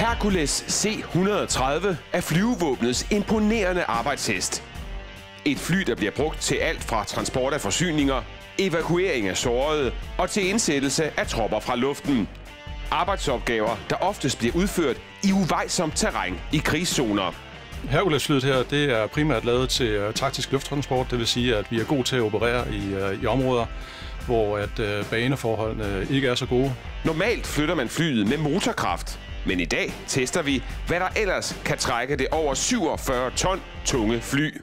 Hercules C-130 er flyvevåbnets imponerende arbejdshest. Et fly, der bliver brugt til alt fra transport af forsyninger, evakuering af sårede og til indsættelse af tropper fra luften. Arbejdsopgaver, der oftest bliver udført i uvejsomt terræn i krigszoner. Herculesflyet her, det er primært lavet til uh, taktisk lufttransport, det vil sige, at vi er gode til at operere i, uh, i områder, hvor at uh, baneforholdene ikke er så gode. Normalt flytter man flyet med motorkraft, men i dag tester vi, hvad der ellers kan trække det over 47 ton tunge fly.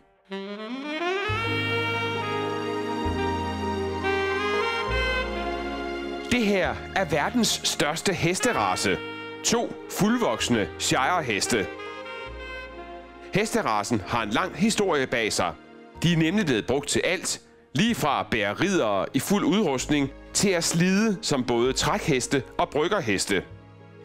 Det her er verdens største hesterace. To fuldvoksne Shire-heste. Hesterasen har en lang historie bag sig. De er nemlig blevet brugt til alt, lige fra at bære ridere i fuld udrustning til at slide som både trækheste og bryggerheste.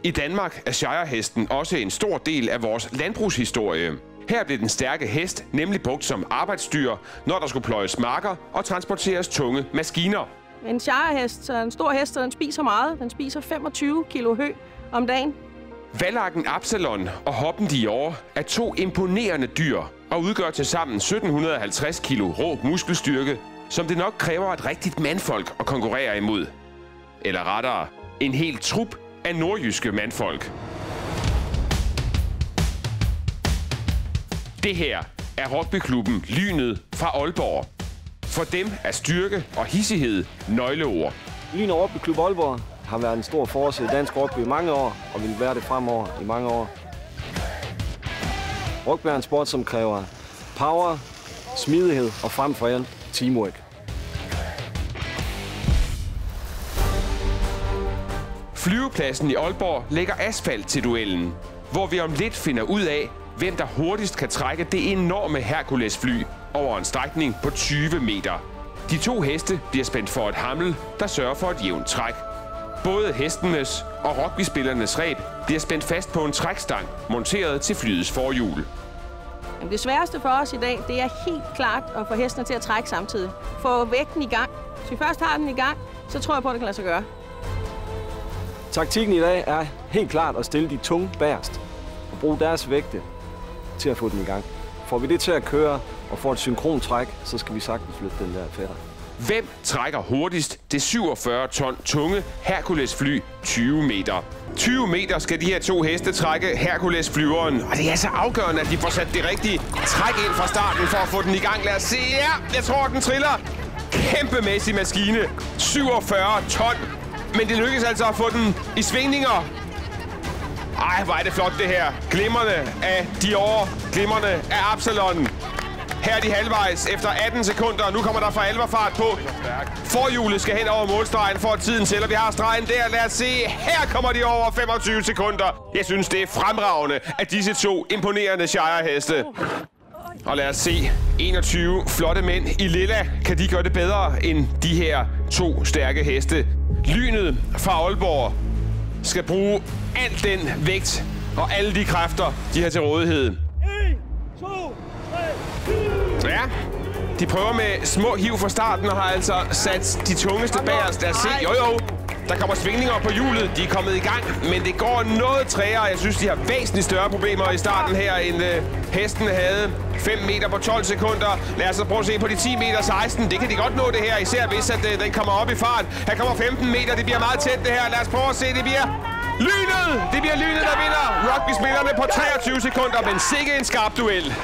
I Danmark er Shire-hesten også en stor del af vores landbrugshistorie. Her blev den stærke hest nemlig brugt som arbejdsdyr, når der skulle pløjes marker og transporteres tunge maskiner. En shirehest, så en stor hest, og den spiser meget. Den spiser 25 kilo hø om dagen. Valakken Absalon og hoppen Dior er to imponerende dyr og udgør til sammen 1750 kilo rå muskelstyrke, som det nok kræver et rigtigt mandfolk at konkurrere imod. Eller rettere, en hel trup af nordjyske mandfolk. Det her er rugbyklubben Lynet fra Aalborg. For dem er styrke og hissighed nøgleord. Lyn og Aalborg har været en stor force i dansk rugby i mange år, og vil være det fremover i mange år. Rugby er en sport, som kræver power, smidighed og frem for alt teamwork. Flyvepladsen i Aalborg lægger asfalt til duellen, hvor vi om lidt finder ud af, hvem der hurtigst kan trække det enorme Hercules-fly over en strækning på 20 meter. De to heste bliver spændt for et hammel, der sørger for et jævnt træk. Både hestenes og rugbyspillernes ræb bliver spændt fast på en trækstang, monteret til flyets forhjul. Jamen, det sværeste for os i dag, det er helt klart at få hestene til at trække samtidig. Få vægten i gang. Hvis vi først har den i gang, så tror jeg på, at det kan lade sig gøre. Taktikken i dag er helt klart at stille de tunge bærst og bruge deres vægte til at få den i gang. Får vi det til at køre og får et synkron træk, så skal vi sagtens flytte den der fætter. Hvem trækker hurtigst det 47 ton tunge Hercules-fly 20 meter? 20 meter skal de her to heste trække Hercules-flyveren, og det er så afgørende, at de får sat det rigtige træk ind fra starten for at få den i gang. Lad os se. Ja, jeg tror, den triller. Kæmpemæssig maskine. 47 ton. Men det lykkedes altså at få den i svingninger. Ej, hvor er det flot det her. Glimmerne af Dior. Glimmerne af Absalon. Her er de halvvejs efter 18 sekunder, og nu kommer der for alvor fart på. Forhjulet skal hen over målstregen for tiden tæller. og vi har stregen der. Lad os se. Her kommer de over 25 sekunder. Jeg synes, det er fremragende, at disse to imponerende Shire-heste. Og lad os se. 21 flotte mænd i lilla. Kan de gøre det bedre end de her to stærke heste? Lynet fra Aalborg skal bruge al den vægt og alle de kræfter, de har til rådighed. 1, 2, 3, Ja, de prøver med små hiv fra starten og har altså sat de tungeste bagerst. Lad os se. Jo, jo. Der kommer svingninger på hjulet. De er kommet i gang, men det går noget træere. Jeg synes, de har væsentligt større problemer i starten her, end øh, hesten havde. 5 meter på 12 sekunder. Lad os så prøve at se på de 10 meter 16. Det kan de godt nå det her, især hvis at, øh, den kommer op i fart. Her kommer 15 meter. Det bliver meget tæt det her. Lad os prøve at se. Det bliver Lynet! Det bliver Lynet, der vinder. Rugby-spillerne på 23 sekunder, men sikke en skarp duel.